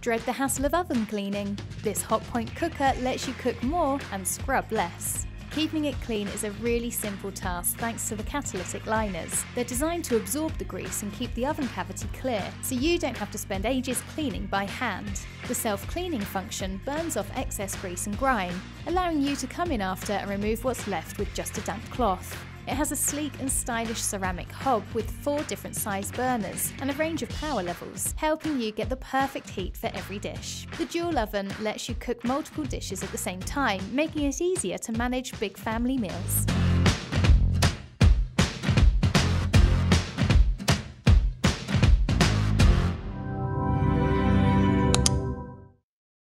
Dread the hassle of oven cleaning? This Hotpoint cooker lets you cook more and scrub less. Keeping it clean is a really simple task thanks to the catalytic liners. They're designed to absorb the grease and keep the oven cavity clear, so you don't have to spend ages cleaning by hand. The self-cleaning function burns off excess grease and grime, allowing you to come in after and remove what's left with just a damp cloth. It has a sleek and stylish ceramic hob with four different size burners and a range of power levels, helping you get the perfect heat for every dish. The dual oven lets you cook multiple dishes at the same time, making it easier to manage big family meals.